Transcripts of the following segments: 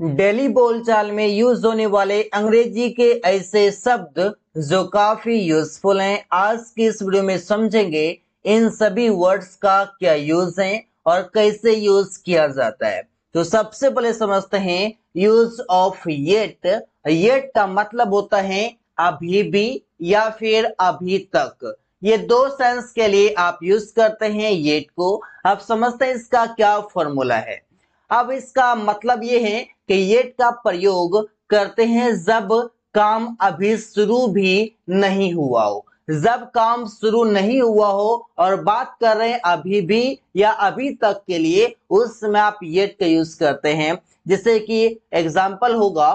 Daily बोलचाल में use होने वाले अंग्रेज़ी के ऐसे शब्द जो काफ़ी यूजफुल हैं। आज की इस वीडियो में समझेंगे इन सभी वर्ड्स का क्या यूज़ है और कैसे यूज़ किया जाता है। तो सबसे पहले समझते हैं यूज़ ऑफ़ येट येट का मतलब होता है अभी भी या फिर अभी तक। ये दो सेंस के लिए आप यूज़ करते हैं येट को। आप समझते हैं इसका क्या फॉर्मूला है। अब इसका मतलब ये है कि येट का प्रयोग करते हैं जब काम अभी शुरू भी नहीं हुआ हो। जब काम शुरू नहीं हुआ हो और बात कर रहे हैं अभी भी या अभी तक के लिए, उस समय आप येट का यूज़ करते हैं। जैसे कि एग्ज़ाम्पल होगा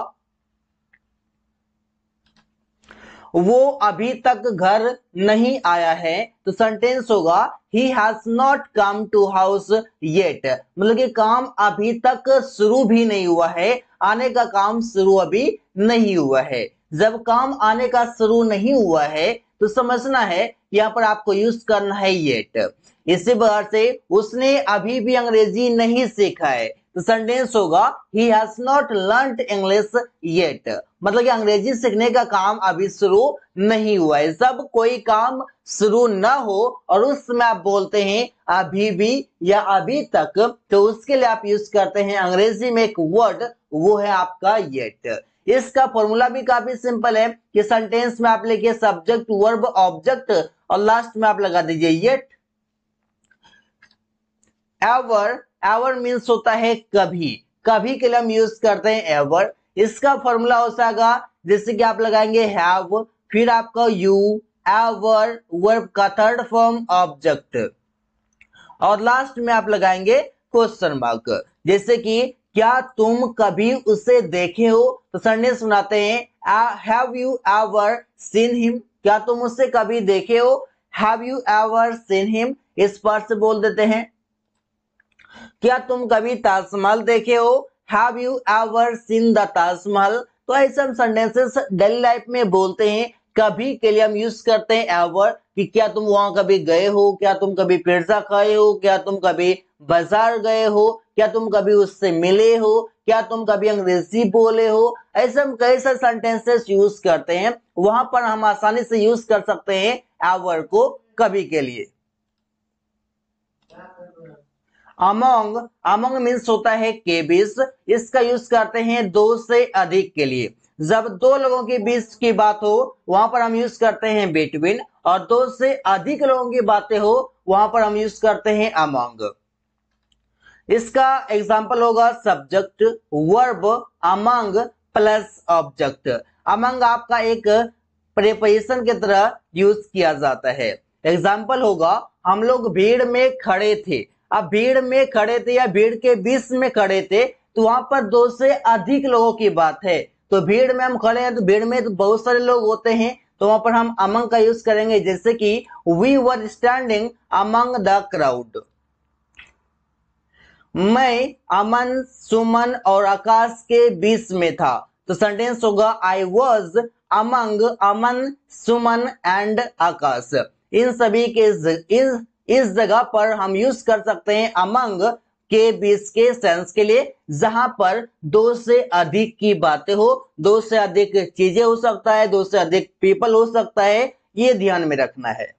वो अभी तक घर नहीं आया है तो सेंटेंस होगा ही has not come to house yet मतलब कि काम अभी तक शुरू भी नहीं हुआ है, आने का काम शुरू अभी नहीं हुआ है। जब काम आने का शुरू नहीं हुआ है तो समझना है, यहाँ पर आपको यूज़ करना है येट इसी प्रकार से उसने अभी भी अंग्रेज़ी नहीं सीखा है। तो सेंटेंस होगा ही has not learn English yet मतलब कि अंग्रेज़ी सीखने का काम अभी शुरू नहीं हुआ है। जब कोई काम शुरू ना हो और उसमें आप बोलते हैं, अभी भी या अभी तक तो उसके लिए आप यूज़ करते हैं अंग्रेज़ी में एक वर्ड वो है आपका येट इसका फॉर्मूला भी काफ़ी सिंपल है कि सेंटेंस में आप लिखिए सब्जेक्ट वर्ब ऑब्जेक्ट और लास्ट में आप लगा दीजिए येट एवर एवर मीन्स होता है कभी। कभी के लिए हम यूज़ करते हैं एवर इसका फॉर्मूला हो जाएगा, जैसे कि आप लगाएँगे हैव फिर आपका यू एवर वर्ब का थर्ड फॉर्म ऑब्जेक्ट और लास्ट में आप लगाएँगे क्वेश्चन मार्क जैसे कि, क्या तुम कभी उसे देखे हो? तो सर ने सुनाते हैं have you ever seen him क्या तुम उसे कभी देखे हो? Have you ever seen him इस पर से बोल देते हैं। क्या तुम कभी ताजमहल देखे हो? Have you ever seen the Taj Mahal तो ऐसे हम सेंटेंसेस डेली लाइफ में बोलते हैं, कभी के लिए हम यूज़ करते हैं एवर कि क्या तुम वहाँ कभी गए हो? क्या तुम कभी पिज्जा खाए हो? क्या तुम कभी बाज़ार गए हो? क्या तुम कभी उससे मिले हो? क्या तुम कभी अंग्रेज़ी बोले हो? ऐसे हम कई सारे सेंटेंसेस यूज़ करते हैं। वहाँ पर हम आसानी से यूज़ कर सकते हैं एवर को कभी के लिए। अमोंग अमोंग मीन्स होता है के बीच इसका यूज़ करते हैं दो से अधिक के लिए। जब दो लोगों के बीच की बात हो, वहाँ पर हम यूज़ करते हैं बिटवीन और दो से अधिक लोगों की बातें हो, वहाँ पर हम यूज़ करते हैं अमोंग इसका एग्ज़ाम्पल होगा subject verb among plus object among आपका एक प्रेपोजिशन की तरह यूज़ किया जाता है। एग्ज़ाम्पल होगा, हम लोग भीड़ में खड़े थे। अब भीड़ में खड़े थे या भीड़ के बीच में खड़े थे तो वहाँ पर दो से अधिक लोगों की बात है। तो भीड़ में हम खड़े हैं तो भीड़ में तो बहुत सारे लोग होते हैं तो वहाँ पर हम अमंग का यूज़ करेंगे, जैसे कि we were standing among the crowd मैं, अमन, सुमन और आकाश के बीच में था। तो सेंटेंस होगा I was among Aman, Suman and Akash. इन सभी के इन इस जगह पर हम यूज़ कर सकते हैं अमंग के बीच के सेंस के लिए, जहाँ पर दो से अधिक की बातें हो, दो से अधिक चीज़ें हो सकता है, दो से अधिक पीपल हो सकता है, ये ध्यान में रखना है।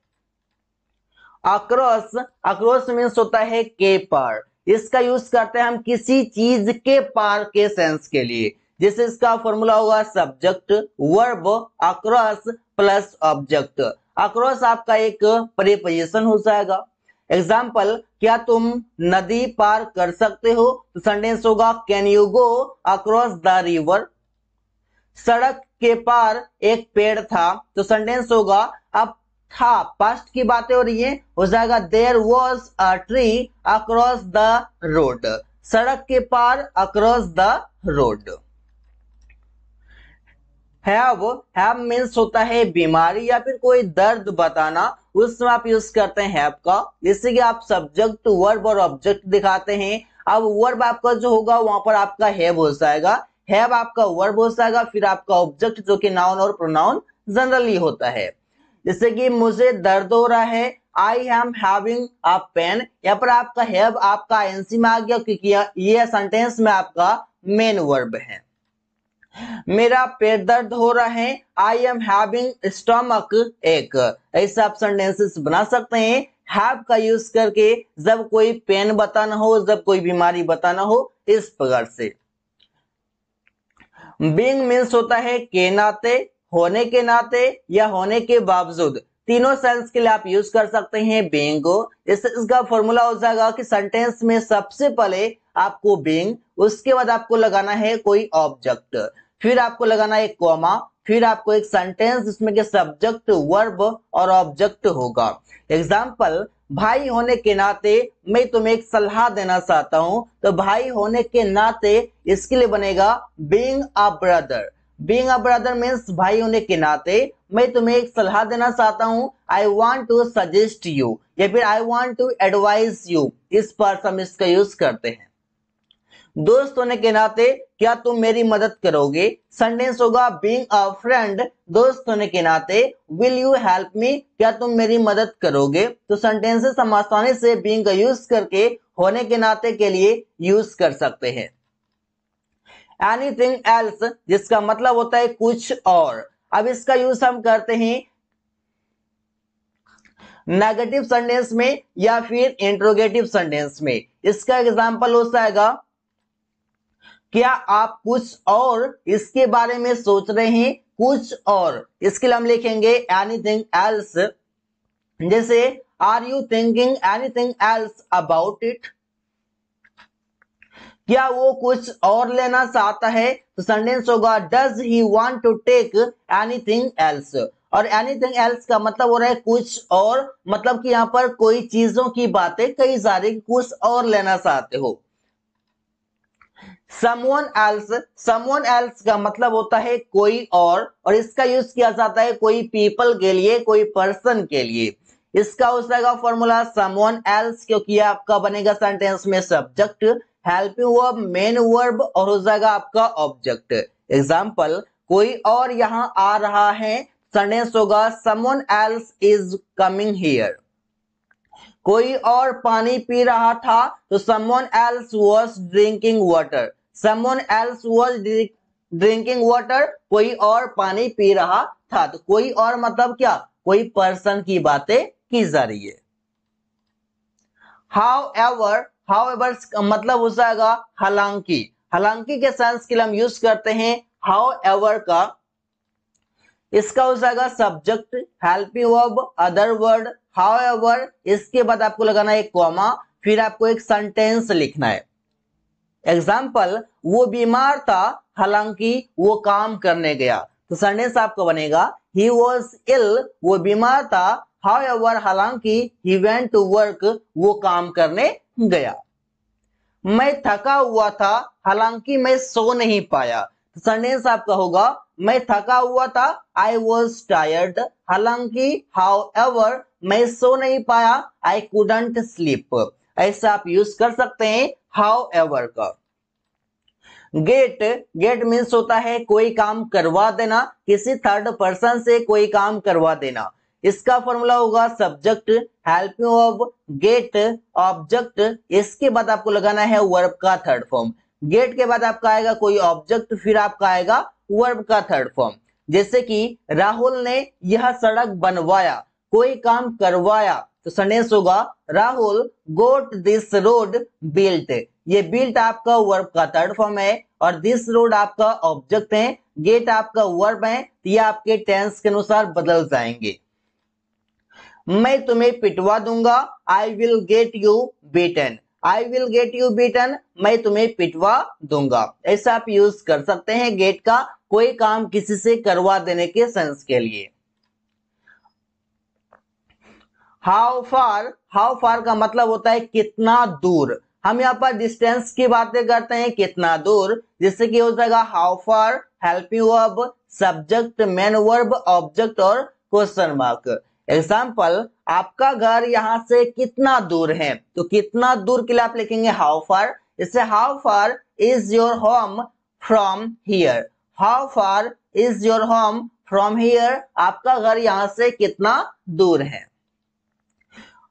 अक्रॉस अक्रॉस मीन्स होता है के पार। इसका यूज़ करते हैं हम किसी चीज़ के पार के सेंस के लिए। जिससे इसका फॉर्मूला होगा subject verb across plus object across आपका एक प्रीपोजिशन हो जाएगा। एग्ज़ाम्पल क्या तुम नदी पार कर सकते हो? तो सेंटेंस होगा can you go across the river सड़क के पार एक पेड़ था तो सेंटेंस होगा, अब था पास्ट की बातें हो रही है। हो जाएगा there was a tree across the road सड़क के पार across the road have have means होता है बीमारी या फिर कोई दर्द बताना, उसमें आप यूज़ करते हैं हैव का। जैसे कि आप सब्जेक्ट वर्ब और ऑब्जेक्ट दिखाते हैं। अब वर्ब आपका जो होगा, वहाँ पर आपका हैव हो जाएगा। हैव आपका वर्ब हो जाएगा, फिर आपका ऑब्जेक्ट जो कि नाउन और प्रोनाउन जनरली होता है। जैसे कि मुझे दर्द हो रहा है I am having a pain यहाँ पर आपका हैव आपका एनसी में आ गया, क्योंकि ये सेंटेंस में आपका मेन वर्ब है। मेरा पेट दर्द हो रहा है। आई एम हैविंग स्टमक एक ऐसा आप सेंटेंसेस बना सकते हैं। हैव का यूज़ करके जब कोई पेन बताना हो जब कोई बीमारी बताना हो इस प्रकार से। बींग मीन्स होता है के नाते होने के नाते या होने के बावजूद। तीनों सेंस के लिए आप यूज़ कर सकते हैं बींग को। इस, इसका फॉर्मूला हो जाएगा कि सेंटेंस में सबसे पहले आपको बींग उसके बाद आपको लगाना है कोई ऑब्जेक्ट फिर आपको लगाना एक कॉमा फिर आपको एक सेंटेंस जिसमें के सब्जेक्ट वर्ब और ऑब्जेक्ट होगा। एग्ज़ाम्पल भाई होने के नाते मैं तुम्हें एक सलाह देना चाहता हूँ। तो भाई होने के नाते इसके लिए बनेगा being a brother being a brother means भाई होने के नाते मैं तुम्हें एक सलाह देना चाहता हूँ। I want to suggest you या फिर I want to advise you इस पर हम इसका यूज़ करते हैं। दोस्त होने के नाते क्या तुम मेरी मदद करोगे? सेंटेंस होगा बीइंग अ फ्रेंड दोस्त होने के नाते विल यू हेल्प मी क्या तुम मेरी मदद करोगे? तो सेंटेंसेस हम आसानी से बींग का यूज़ करके, होने के नाते के लिए यूज़ कर सकते हैं। एनीथिंग एल्स जिसका मतलब होता है कुछ और। अब इसका यूज़ हम करते हैं नेगेटिव सेंटेंस में या फिर इंट्रोगेटिव सेंटेंस में। इसका एग्जांपल हो जाएगा क्या आप कुछ और इसके बारे में सोच रहे हैं? कुछ और। इसके लिए हम लिखेंगे एनीथिंग एल्स जैसे are you thinking anything else about it क्या वो कुछ और लेना चाहता है? तो सेंटेंस होगा does he want to take anything else और एनीथिंग एल्स का मतलब हो रहा है कुछ और मतलब कि यहाँ पर कोई चीज़ों की बातें, कई सारी कुछ और लेना चाहते हो। समवन एल्स समवन एल्स का मतलब होता है कोई और और इसका यूज़ किया जाता है कोई पीपल के लिए, कोई पर्सन के लिए। इसका हो जाएगा फॉर्मूला समवन एल्स क्योंकि आपका बनेगा सेंटेंस में subject helping verb main verb और हो जाएगा आपका ऑब्जेक्ट एग्ज़ाम्पल कोई और यहाँ आ रहा है सेंटेंस होगा someone else is coming here कोई और पानी पी रहा था तो someone else was drinking water someone else was drinking water कोई और पानी पी रहा था। तो कोई और मतलब क्या? कोई पर्सन की बातें की जा रही है। हाउ एवर हाउ एवर मतलब हो जाएगा हालाँकि। हालाँकि के सेंस के लिए हम यूज़ करते हैं हाउ एवर का। इसका हो जाएगा subject helping verb other word however इसके बाद आपको लगाना है कॉमा फिर आपको एक सेंटेंस लिखना है। एग्ज़ाम्पल वो बीमार था, हालाँकि वो काम करने गया। तो सेंटेंस आपका बनेगा ही वॉज़ इल वो बीमार था हाउ एवर हालाँकि ही वेंट टू वर्क वो काम करने गया। मैं थका हुआ था, हालाँकि मैं सो नहीं पाया। तो सेंटेंस आपका होगा, मैं थका हुआ था आई वॉज़ टायर्ड हालाँकि हाउ एवर मैं सो नहीं पाया आई कुडंट स्लीप ऐसा आप यूज़ कर सकते हैं हाउ एवर का गेट गेट मीन्स होता है कोई काम करवा देना, किसी थर्ड पर्सन से कोई काम करवा देना। इसका फॉर्मूला होगा subject helping of get object इसके बाद आपको लगाना है वर्ब का थर्ड फॉर्म गेट के बाद आपका आएगा कोई ऑब्जेक्ट फिर आपका आएगा वर्ब का थर्ड फॉर्म जैसे कि राहुल ने यह सड़क बनवाया, कोई काम करवाया तो सेंटेंस होगा। Rahul, got this road built. ये बिल्ट आपका वर्ब का थर्ड फॉर्म है और दिस रोड आपका ऑब्जेक्ट है, गेट आपका वर्ब है तो ये आपके टेंस के अनुसार बदल जाएँगे। मैं तुम्हें पिटवा दूँगा। I will get you beaten I will get you beaten मैं तुम्हें पिटवा दूँगा। ऐसा आप यूज़ कर सकते हैं गेट का कोई काम किसी से करवा देने के सेंस के लिए। हाउ फार हाउ फार का मतलब होता है कितना दूर। हम यहाँ पर डिस्टेंस की बातें करते हैं, कितना दूर। जिससे कि हो जाएगा how far helping verb subject main verb object और क्वेश्चन मार्क एग्ज़ाम्पल आपका घर यहाँ से कितना दूर है? तो कितना दूर के लिए आप लिखेंगे हाउ फार इससे how far is your home from here how far is your home from here आपका घर यहाँ से कितना दूर है?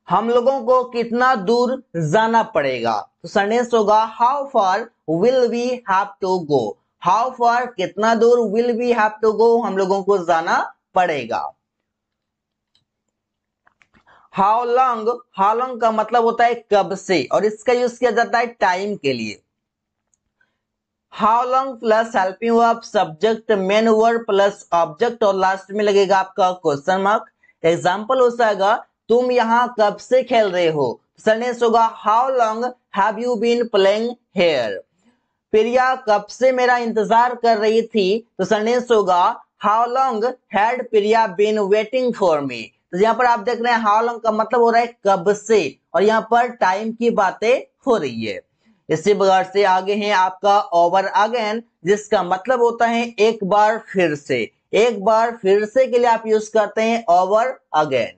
हम लोगों को कितना दूर जाना पड़ेगा? तो सेंटेंस होगा how far will we have to go how far कितना दूर will we have to go हम लोगों को जाना पड़ेगा। हाउ लॉन्ग हाउ लॉन्ग का मतलब होता है कब से? और इसका यूज़ किया जाता है टाइम के लिए। How long plus helping verb subject main verb plus object और लास्ट में लगेगा आपका क्वेश्चन मार्क एग्ज़ाम्पल हो जाएगा तुम यहाँ कब से खेल रहे हो? सेंटेंस होगा how long have you been playing here Priya, कब से मेरा इंतज़ार कर रही थी? तो सेंटेंस होगा how long had Priya been waiting for me तो यहाँ पर आप देख रहे हैं हाउ लॉन्ग का मतलब हो रहा है कब से, और यहाँ पर टाइम की बातें हो रही है। इसी प्रकार से आगे है आपका ओवर अगेन जिसका मतलब होता है एक बार फिर से। एक बार फिर से के लिए आप यूज़ करते हैं ओवर अगेन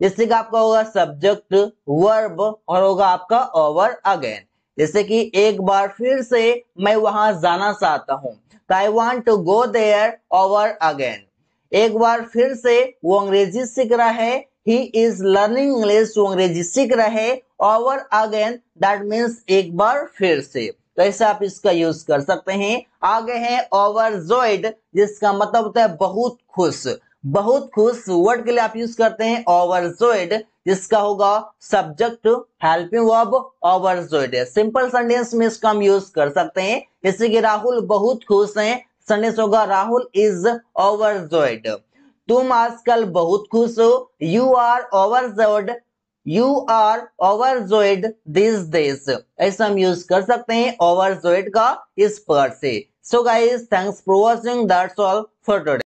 जिससे कि आपका होगा सब्जेक्ट वर्ब और होगा आपका ओवर अगेन जैसे कि एक बार फिर से मैं वहाँ जाना चाहता हूँ. तो I want to go there over again एक बार फिर से वो अंग्रेज़ी सीख रहा है. ही इज़ लर्निंग इंग्लिश वो अंग्रेज़ी सीख रहा है. ओवर अगेन दैट मीन्स एक बार फिर से. तो ऐसे आप इसका यूज़ कर सकते हैं. आगे है ओवरजॉइड जिसका मतलब होता है बहुत खुश. बहुत खुश वर्ड के लिए आप यूज़ करते हैं ओवरजॉइड जिसका होगा subject helping verb overjoyed simple sentence में इसका हम यूज़ कर सकते हैं। जैसे कि राहुल बहुत खुश हैं। सेंटेंस होगा, राहुल इज़ ओवरजॉइड तुम आजकल बहुत खुश हो। You are overjoyed you are overjoyed these days ऐसा हम यूज़ कर सकते हैं ओवरजॉइड का इस पर से। So guys thanks for watching that's all for today